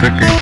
freaking